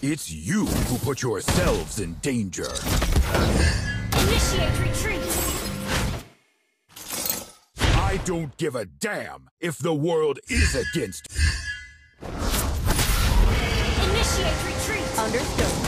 It's you who put yourselves in danger. Initiate retreat! I don't give a damn if the world is against Initiate retreat! Understood.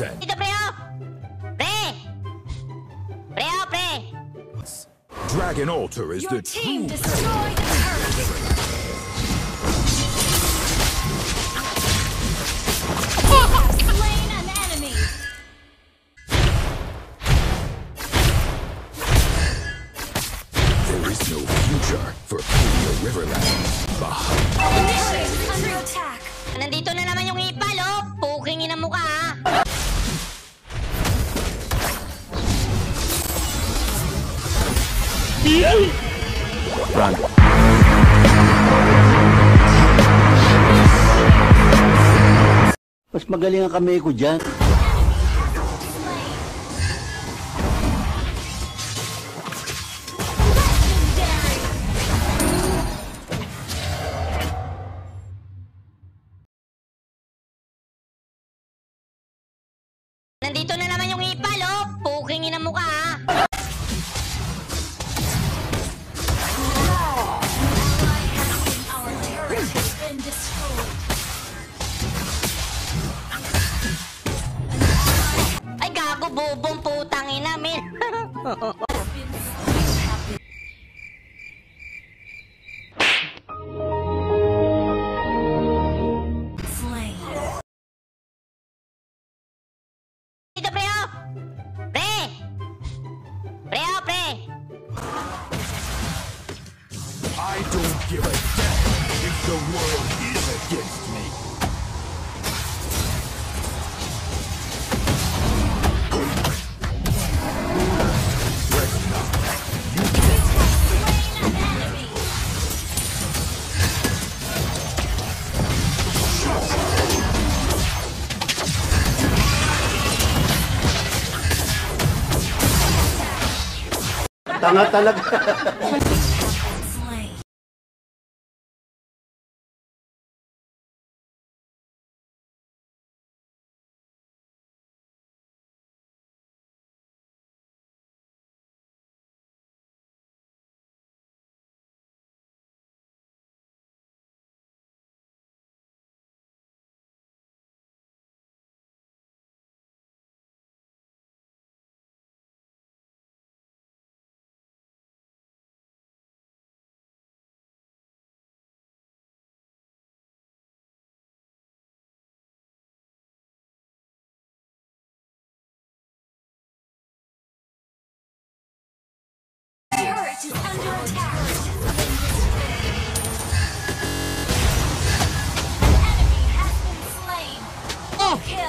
Pre. Pre. Dragon Altar is Your the team true destroyed the turret! You have slain an enemy! There is no future for Riverland. Bah. Initiate under attack! Nandito na naman yung ipal Mas magaling ang kamay ko dyan. Nandito na naman bubong putang ina, men. Tanga talaga.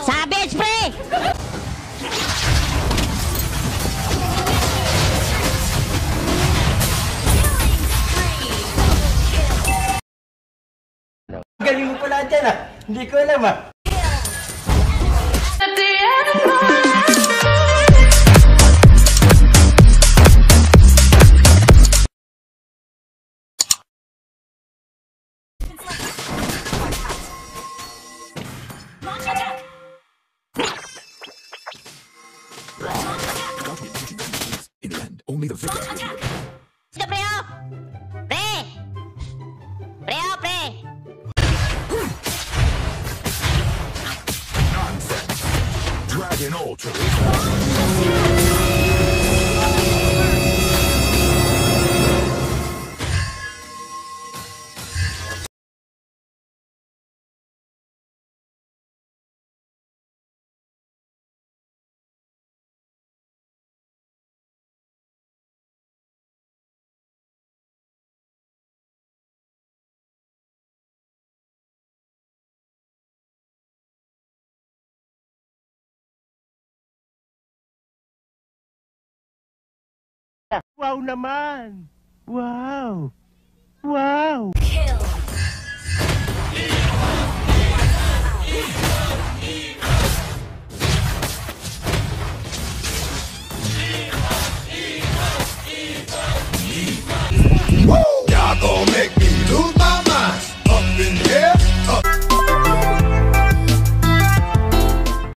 savage! Galing mo pala dyan ah. Hindi ko alam ah. Only the victor. Attack! Sino, pre? Pre! Pre, oh, pre! Nonsense. Dragon Ultra. Wow naman! Wow!